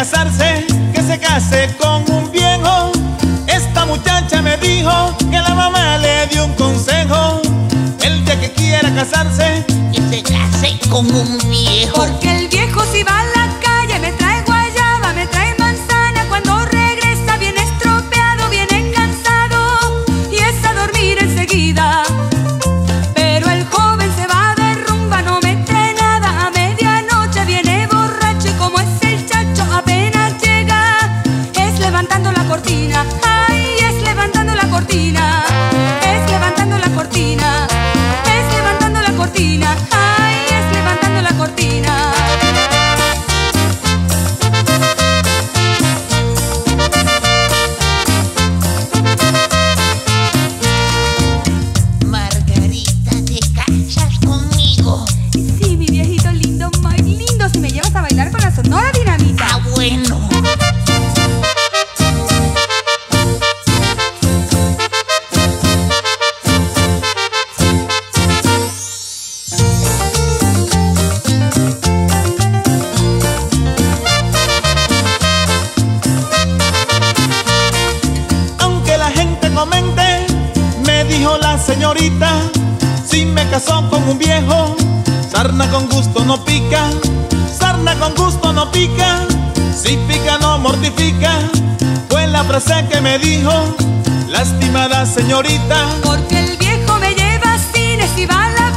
casarse, que se case con un viejo. Esta muchacha me dijo que la mamá le dio un consejo. El día que quiera casarse, que se case con un viejo. Porque el viejo si va a la dijo la señorita, si me casó con un viejo, sarna con gusto no pica, sarna con gusto no pica, si pica no mortifica, fue la frase que me dijo, lastimada señorita. Porque el viejo me lleva a cine, si va a la